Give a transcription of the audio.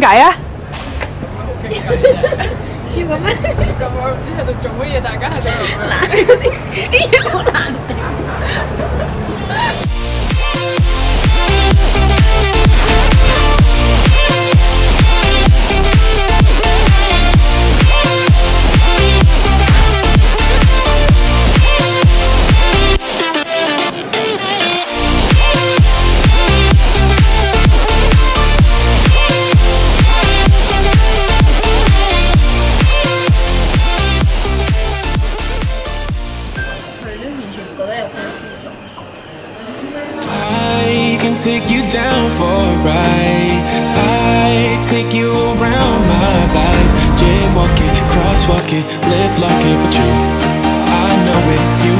偈啊？要咁咩？咁我唔知喺度做乜嘢，大家喺度 take you down for a ride. I take you around my life. Jaywalking, crosswalking, lip locking, but you, I know it, you